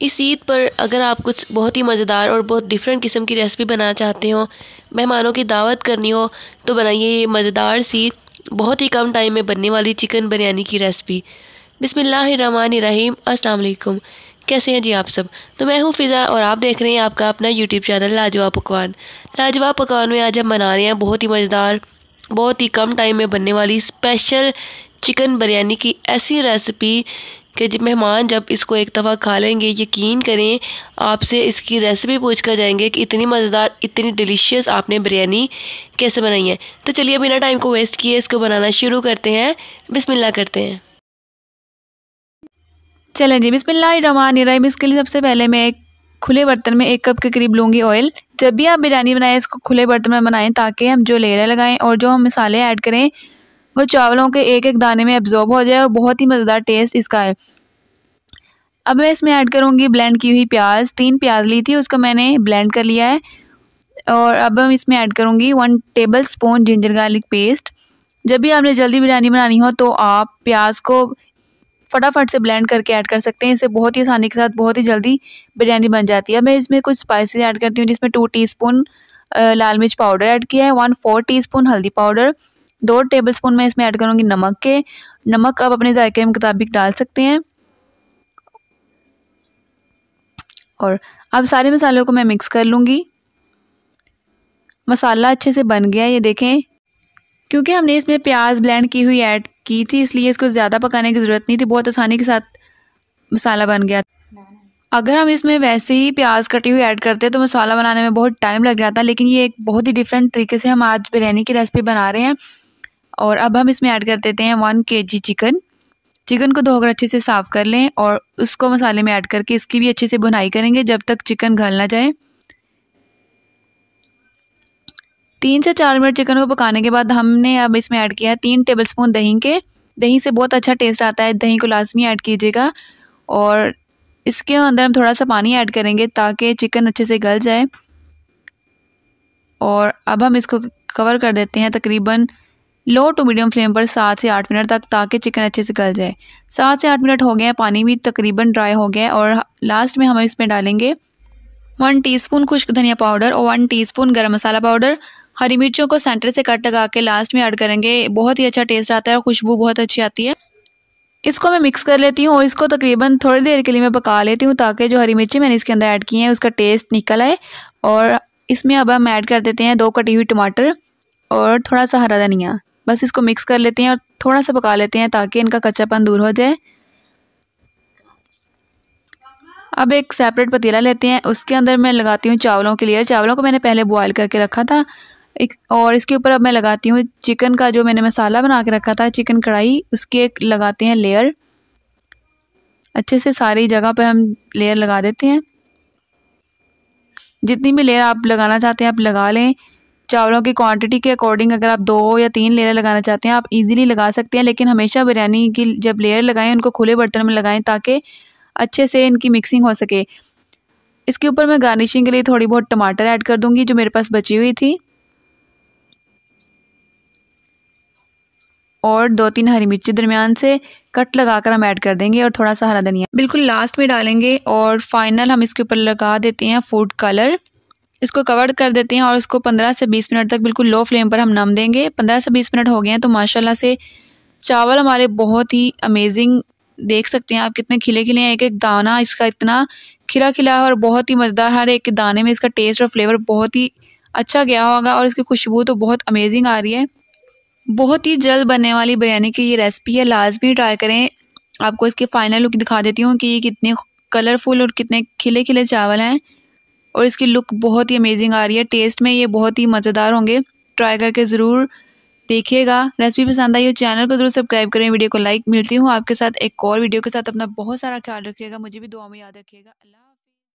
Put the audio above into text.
इस ईद पर अगर आप कुछ बहुत ही मज़ेदार और बहुत डिफरेंट किस्म की रेसिपी बनाना चाहते हो मेहमानों की दावत करनी हो तो बनाइए ये मज़ेदार सी, बहुत ही कम टाइम में बनने वाली चिकन बिरयानी की रेसिपी बिसमीम अस्सलाम कैसे हैं जी आप सब? तो मैं हूँ फ़िज़ा और आप देख रहे हैं आपका अपना यूट्यूब चैनल लाजवाब पकवान। लाजवाब पकवान में आज हम बना रहे हैं बहुत ही मज़ेदार, बहुत ही कम टाइम में बनने वाली स्पेशल चिकन बिरयानी की ऐसी रेसिपी कि जब मेहमान जब इसको एक दफ़ा खा लेंगे, यकीन करें, आपसे इसकी रेसिपी पूछ कर जाएँगे कि इतनी मज़ेदार, इतनी डिलीशियस आपने बिरयानी कैसे बनाई है। तो चलिए बिना टाइम को वेस्ट किए इसको बनाना शुरू करते हैं। बिस्मिल्लाह करते हैं। चलें जी बिस्मिल्लाहिर्रहमानिर्रहीम इसके लिए सबसे पहले मैं एक खुले बर्तन में एक कप के करीब लूँगी ऑयल जब भी आप बिरयानी बनाएँ, इसको खुले बर्तन में बनाएँ ताकि हम जो लेयर लगाएँ और जो हम मसाले ऐड करें वो चावलों के एक एक दाने में एब्जॉर्ब हो जाए और बहुत ही मज़ेदार टेस्ट इसका है। अब मैं इसमें ऐड करूँगी ब्लेंड की हुई प्याज। तीन प्याज ली थी, उसको मैंने ब्लेंड कर लिया है। और अब हम इसमें ऐड करूँगी one tablespoon ginger garlic paste जब भी आपने जल्दी बिरयानी बनानी हो तो आप प्याज को फटाफट से ब्लेंड करके ऐड कर सकते हैं। इससे बहुत ही आसानी के साथ, बहुत ही जल्दी बिरयानी बन जाती है। मैं इसमें कुछ स्पाइसेस ऐड करती हूँ जिसमें टू टीस्पून लाल मिर्च पाउडर ऐड किया है वन फोर टीस्पून हल्दी पाउडर दो टेबलस्पून मैं इसमें ऐड करूँगी नमक के। नमक आप अपने जायके मुताबिक डाल सकते हैं। और अब सारे मसालों को मैं मिक्स कर लूँगी। मसाला अच्छे से बन गया ये देखें। क्योंकि हमने इसमें प्याज ब्लेंड की हुई ऐड की थी, इसलिए इसको ज़्यादा पकाने की ज़रूरत नहीं थी, बहुत आसानी के साथ मसाला बन गया। अगर हम इसमें वैसे ही प्याज कटी हुई ऐड करते तो मसाला बनाने में बहुत टाइम लग जाता लेकिन ये एक बहुत ही डिफरेंट तरीके से हम आज बिरयानी की रेसिपी बना रहे हैं। और अब हम इसमें ऐड कर देते हैं वन के जी चिकन चिकन को धोकर अच्छे से साफ़ कर लें और उसको मसाले में ऐड करके इसकी भी अच्छे से बुनाई करेंगे जब तक चिकन घल ना जाए। तीन से चार मिनट चिकन को पकाने के बाद हमने अब इसमें ऐड किया है तीन टेबल स्पून दही के। दही से बहुत अच्छा टेस्ट आता है। दही को लाजमी ऐड कीजिएगा और इसके अंदर हम थोड़ा सा पानी ऐड करेंगे ताकि चिकन अच्छे से गल जाए। और अब हम इसको कवर कर देते हैं तकरीबन लो टू मीडियम फ्लेम पर सात से आठ मिनट तक ताकि चिकन अच्छे से गल जाए। सात से आठ मिनट हो गए हैं, पानी भी तकरीबन ड्राई हो गया है और लास्ट में हम इसमें डालेंगे वन टीस्पून खुश्क धनिया पाउडर और वन टीस्पून गरम मसाला पाउडर हरी मिर्चों को सेंटर से कट लगा के लास्ट में ऐड करेंगे। बहुत ही अच्छा टेस्ट आता है और खुशबू बहुत अच्छी आती है। इसको मैं मिक्स कर लेती हूँ और इसको तकरीबन थोड़ी देर के लिए मैं पका लेती हूँ ताकि जो हरी मिर्ची मैंने इसके अंदर ऐड की हैं, उसका टेस्ट निकल आए। और इसमें अब हम ऐड कर देते हैं दो कटी हुई टमाटर और थोड़ा सा हरा धनिया। बस इसको मिक्स कर लेते हैं और थोड़ा सा पका लेते हैं ताकि इनका कच्चापन दूर हो जाए। अब एक सेपरेट पतीला लेते हैं। उसके अंदर मैं लगाती हूँ चावलों के लिए। चावलों को मैंने पहले बॉयल करके रखा था। एक और इसके ऊपर अब मैं लगाती हूँ चिकन का जो मैंने मसाला बना के रखा था चिकन कढ़ाई, उसके एक लगाते हैं लेयर अच्छे से सारी जगह पर हम लेयर लगा देते हैं। जितनी भी लेयर आप लगाना चाहते हैं, आप लगा लें। चावलों की क्वांटिटी के अकॉर्डिंग अगर आप दो या तीन लेयर लगाना चाहते हैं, आप इजीली लगा सकते हैं, लेकिन हमेशा बिरयानी की जब लेयर लगाएँ, उनको खुले बर्तन में लगाएँ ताकि अच्छे से इनकी मिक्सिंग हो सके। इसके ऊपर मैं गार्निशिंग के लिए थोड़ी बहुत टमाटर ऐड कर दूँगी, जो मेरे पास बची हुई थी। और दो तीन हरी मिर्ची दरमियान से कट लगाकर हम ऐड कर देंगे और थोड़ा सा हरा धनिया। बिल्कुल लास्ट में डालेंगे और फाइनल हम इसके ऊपर लगा देते हैं फ़ूड कलर इसको कवर कर देते हैं और इसको पंद्रह से बीस मिनट तक बिल्कुल लो फ्लेम पर हम नम देंगे। पंद्रह से बीस मिनट हो गए हैं तो माशाल्लाह से चावल हमारे बहुत ही अमेजिंग देख सकते हैं आप कितने खिले खिले हैं। एक एक दाना इसका इतना खिला खिला है और बहुत ही मज़ेदार हर एक दाने में इसका टेस्ट और फ्लेवर बहुत ही अच्छा गया होगा और इसकी खुशबू तो बहुत अमेजिंग आ रही है। बहुत ही जल्द बनने वाली बिरयानी की ये रेसिपी है, लाजमी ट्राई करें। आपको इसकी फ़ाइनल लुक दिखा देती हूँ कि ये कितने कलरफुल और कितने खिले खिले चावल हैं। और इसकी लुक बहुत ही अमेजिंग आ रही है। टेस्ट में ये बहुत ही मज़ेदार होंगे। ट्राई करके ज़रूर देखिएगा। रेसिपी पसंद आई हो चैनल को, ज़रूर सब्सक्राइब करें। वीडियो को लाइक मिलती हूँ। आपके साथ एक और वीडियो के साथ अपना बहुत सारा ख्याल रखिएगा। मुझे भी दुआ में याद रखिएगा। अल्लाह